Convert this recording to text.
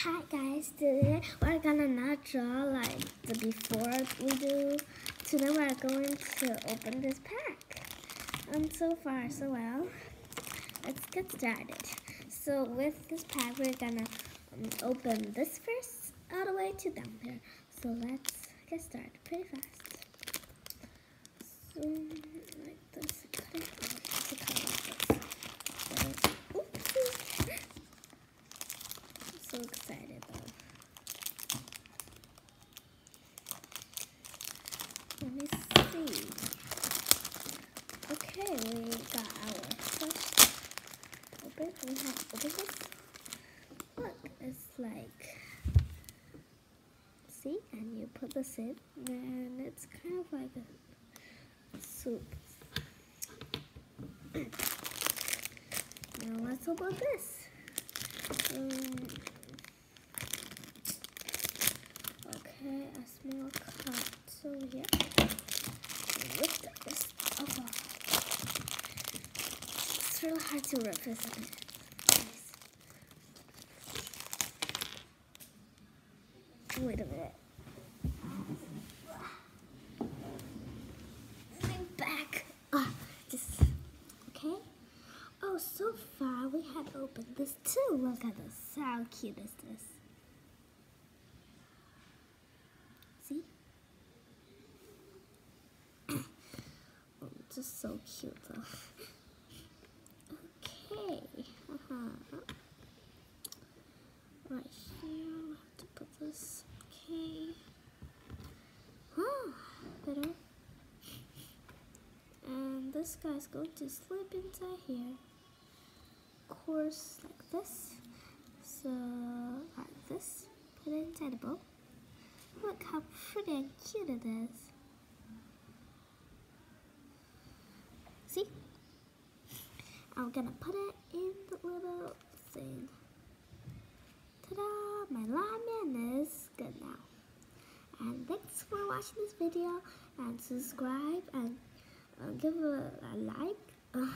Hi guys, today we're gonna not draw like the before we do. Today we're going to open this pack. And so far so well. Let's get started. So with this pack we're gonna um, open this first all the way to down there. So let's get started pretty fast like this, cut it. Oh, cut it like this. Oopsie so excited though. Let me see. Okay, we got our first open. We have open this. Look, it's like see, and you put this in, and it's kind of like a soup. now let's open this. Um, okay, a small cut. So yeah, with this. Oh, really hard to it? Wait a minute. I'm back. Ah, just okay. Oh, so far we have opened this too. Look at this. How cute is this? See? oh, just so cute though. okay. Uh-huh. Right here, we have to put this. Okay. Ah, better. And this guy's going to slip inside here Of course like this. So like this, put it inside the bowl. Look how pretty and cute it is. See? I'm gonna put it in the little thing. Ta-da! My lineman is good now. And thanks for watching this video and subscribe and uh, give a, a like. Uh,